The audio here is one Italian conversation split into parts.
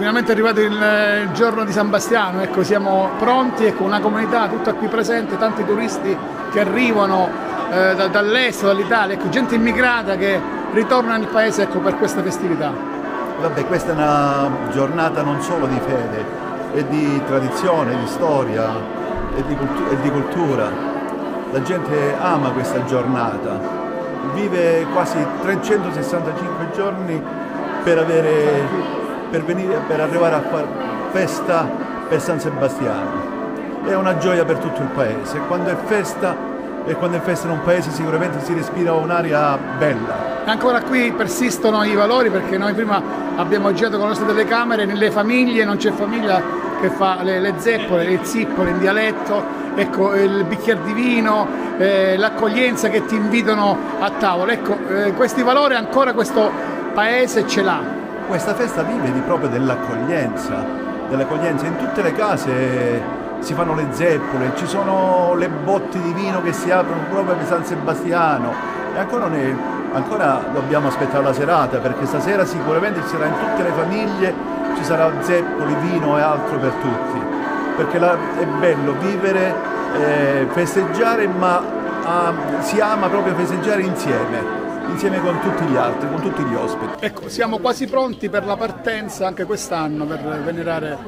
Finalmente è arrivato il giorno di San Bastiano, ecco, siamo pronti, ecco, una comunità tutta qui presente, tanti turisti che arrivano eh, da, dall'estero, dall'Italia, ecco, gente immigrata che ritorna nel paese ecco, per questa festività. Vabbè, questa è una giornata non solo di fede, è di tradizione, di storia e di, cultu- e di cultura. La gente ama questa giornata, vive quasi 365 giorni per avere per, venire, per arrivare a fare festa per San Sebastiano. È una gioia per tutto il paese. Quando è festa e quando è festa in un paese sicuramente si respira un'aria bella. Ancora qui persistono i valori perché noi prima abbiamo girato con le nostre telecamere, nelle famiglie non c'è famiglia che fa le, le, zeppole, le zippole in dialetto, ecco, il bicchiere di vino, eh, l'accoglienza che ti invitano a tavola. Ecco, eh, questi valori ancora questo paese ce l'ha questa festa vive di proprio dell'accoglienza, dell'accoglienza. In tutte le case si fanno le zeppole, ci sono le botti di vino che si aprono proprio per San Sebastiano. E ancora, ne, ancora dobbiamo aspettare la serata perché stasera sicuramente ci sarà in tutte le famiglie, ci sarà zeppoli, vino e altro per tutti, perché la, è bello vivere, eh, festeggiare ma ah, si ama proprio festeggiare insieme insieme con tutti gli altri, con tutti gli ospiti. Ecco, siamo quasi pronti per la partenza anche quest'anno per venerare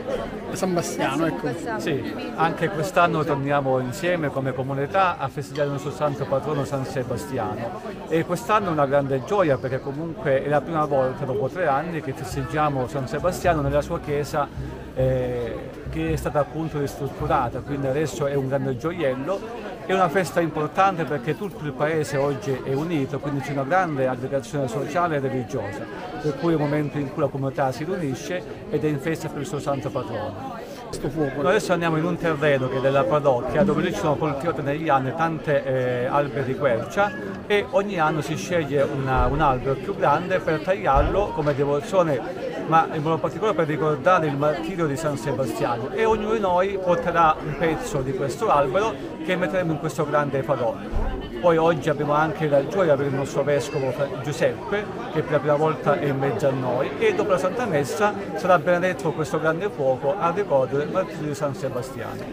San Bastiano. Ecco. Sì, anche quest'anno torniamo insieme come comunità a festeggiare il nostro santo patrono San Sebastiano e quest'anno è una grande gioia perché comunque è la prima volta dopo tre anni che festeggiamo San Sebastiano nella sua chiesa eh, che è stata appunto ristrutturata, quindi adesso è un grande gioiello è una festa importante perché tutto il paese oggi è unito, quindi c'è una grande aggregazione sociale e religiosa, per cui è un momento in cui la comunità si riunisce ed è in festa per il suo santo patrono. Noi adesso andiamo in un terreno che è della parrocchia dove lì ci sono coltivate negli anni tante eh, alberi di quercia e ogni anno si sceglie una, un albero più grande per tagliarlo come devozione ma in modo particolare per ricordare il martirio di San Sebastiano e ognuno di noi porterà un pezzo di questo albero che metteremo in questo grande farò. Poi oggi abbiamo anche la gioia per il nostro vescovo Giuseppe che per la prima volta è in mezzo a noi e dopo la Santa Messa sarà benedetto questo grande fuoco a ricordo del martirio di San Sebastiano.